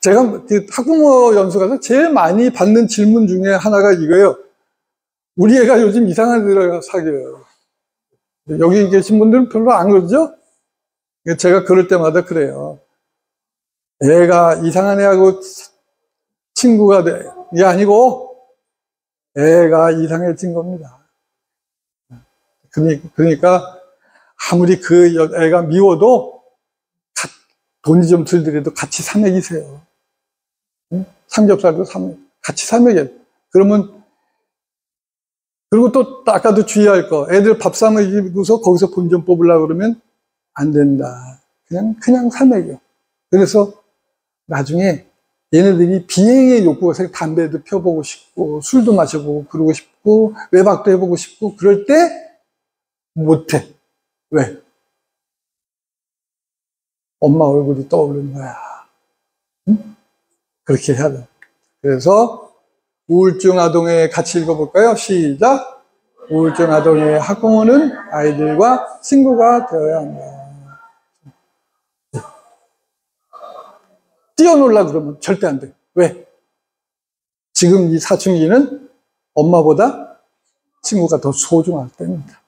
제가 그 학부모 연수 가서 제일 많이 받는 질문 중에 하나가 이거예요. 우리 애가 요즘 이상한 애들하고 사귀어요. 여기 계신 분들은 별로 안 그러죠? 제가 그럴 때마다 그래요. 애가 이상한 애하고 친구가 돼. 이게 아니고 애가 이상해진 겁니다. 그러니까 아무리 그 애가 미워도 돈이 좀 들더라도 같이 사 먹이세요. 삼겹살도 사 먹, 같이 사 먹여요. 그러면 그리고 또 아까도 주의할 거 애들 밥 사 먹이고서 거기서 돈 좀 뽑으려고 그러면 안 된다. 그냥 그냥 사 먹여. 그래서 나중에 얘네들이 비행의 욕구가 생 담배도 펴보고 싶고 술도 마셔보고 그러고 싶고 외박도 해보고 싶고 그럴 때 못해. 왜? 엄마 얼굴이 떠오르는 거야. 응? 그렇게 해야 돼. 그래서 우울증 아동에 같이 읽어볼까요? 시작. 우울증 아동의 학부모는 아이들과 친구가 되어야 한다. 뛰어놀라 그러면 절대 안 돼. 왜? 지금 이 사춘기는 엄마보다 친구가 더 소중할 때입니다.